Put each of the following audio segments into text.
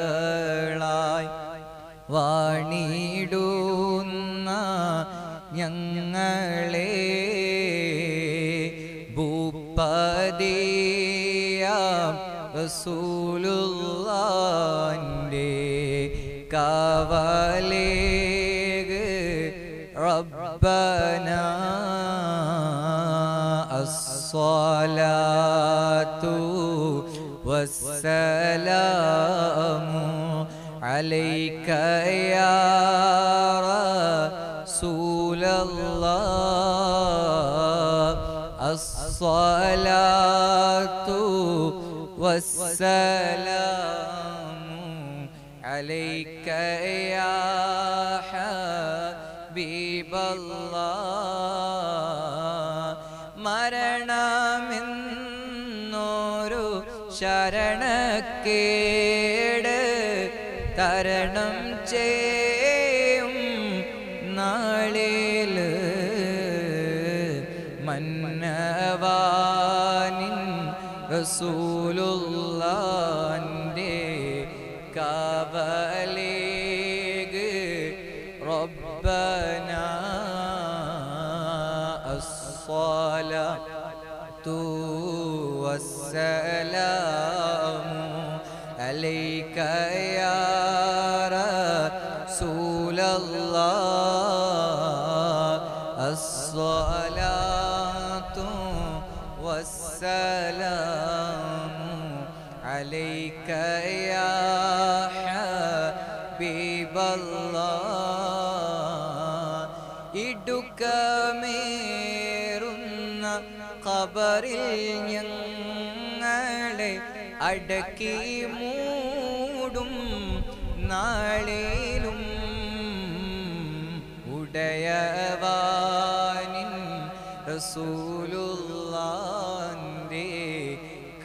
പാപികളായി വാണിടുന്ന ഞങ്ങളെ ഭൂപ്പതിയാം റസൂലുള്ളാന്റെ കവലേഗ് റബ്ബന അസ്വാലാ والسلام عليك يا رسول الله. الصلاة والسلام عليك يا حبيب الله. مرنا من ശരണക്കേട് തരണം ചേയും നാളിൽ. മന്നവാനിൻ റസൂലുള്ളാന്റെ കവലേഗ് റബ്ബന അസ്വാ عليك يا رسول الله الصلاة والسلام عليك يا حبيب الله ഇടുക്കമേറുന്ന ഖബറിൽ ഞങ്ങളെ അടക്കി മൂടും നാളിലും ഉടയവാനിൻ റസൂലുള്ളാന്റെ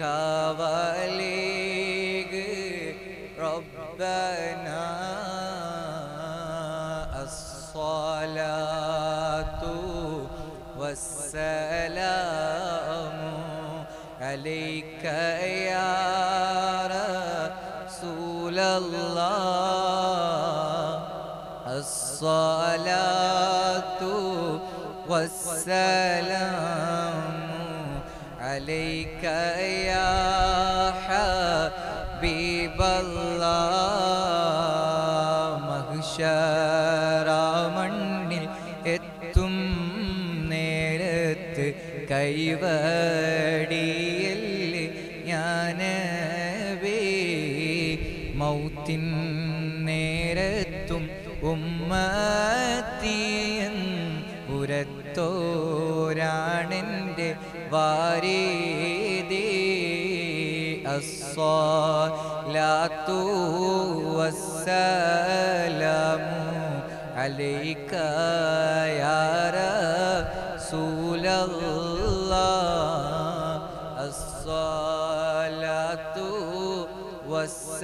കാവലേഗ് റബ്ബന അസ്സലാത്തു വസ്സലാമു അലൈക്ക യാ റസൂൽ رسول الله الصلاة والسلام عليك يا حبيب الله മഹിഷാരാമണ്ണിൽ എത്തും നേരത്ത് കൈവടിയല്ലേ ഉമ്മത്തിയൻ ഉരത്തോരാണെന്റെ വാരീതേ അസ്വാലാത്തു വസ്സലാമു അലൈക യാ റസൂലല്ലാഹ്. അസ്സലാത്തു വസ്സലാമു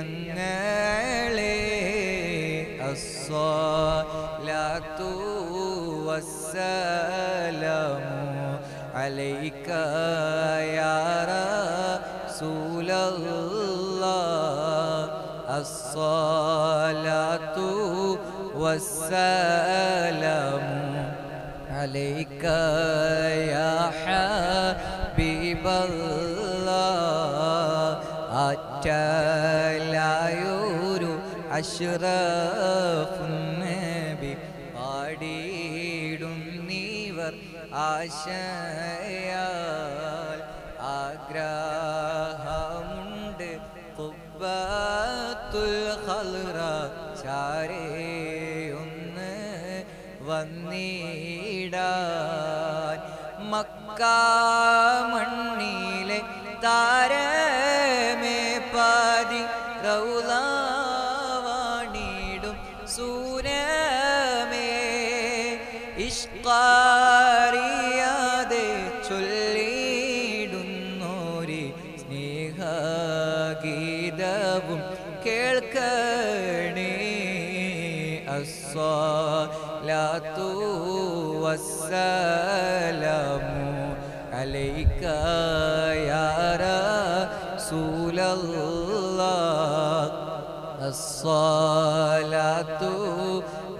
النالي الصلاة والسلام عليك يا رسول الله الصلاة والسلام عليك يا حبيب الله أجل അഷ്റഫുന്നബി പാടിയിടും നീവർ ആശയാൽ. ആഗ്രഹമുണ്ട് കുബത്തുൽ ഹൽറ ചാരയൊന്ന് വന്നിടാൻ. മക്കാമണ്ണിലെ താര യാകും കേൾക്കണേ അസ്സാലു വസ്സലമു അലൈക യാ റസൂലല്ലാഹ് അസ്സാലു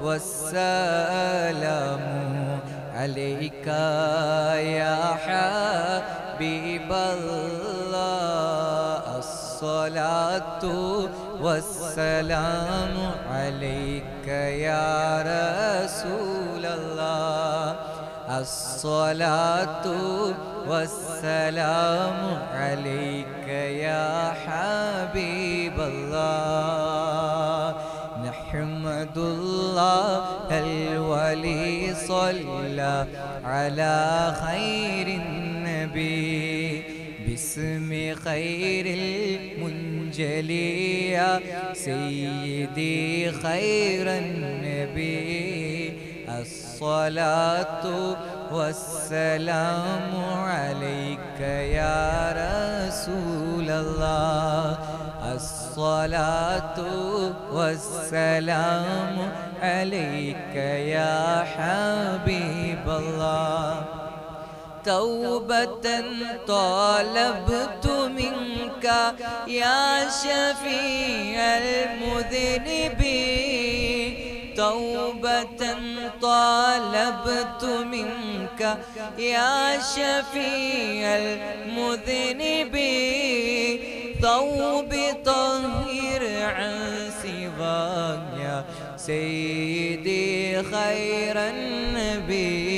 വസ്സലമു അലൈക യാ ഹബീബല്ലാഹ് الصلاة والسلام عليك يا رسول الله. الصلاة والسلام عليك يا حبيب الله. نحمد الله الولي صلى على خير النبي. باسم خير المنجلي يا سيدي خير النبي. الصلاة والسلام عليك يا رسول الله. الصلاة والسلام عليك يا حبيب الله. توبة طالبت منك يا شفيع المذنبين توبة طالبت منك يا شفيع المذنبين ثوب طهر عن سواك يا سيدي خير النبي.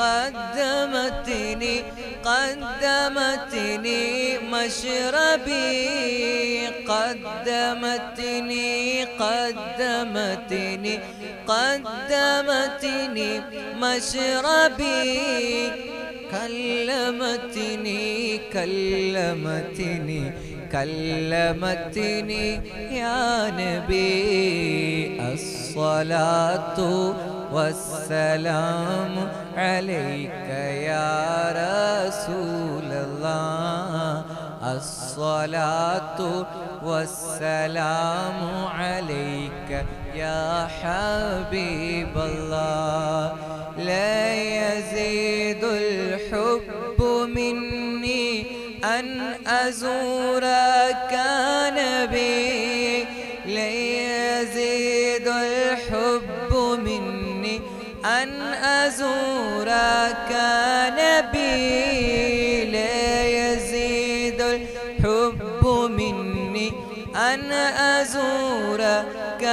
قدمتني قدمتني مشربي قدمتني قدمتني قدمتني مشربي. كلمتني كلمتني كلمتني يا نبي الصلاة والسلام عليك يا رسول الله. الصلاة والسلام عليك يا حبيب الله. لا يزيد الحب مني أن أزورك نبي. أزورك نبي لا يزيد الحب مني أن أزورك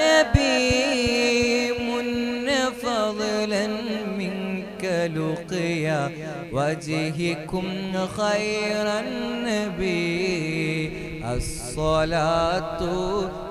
نبي من فضلا منك لقيا وجهكم خير النبي الصلاة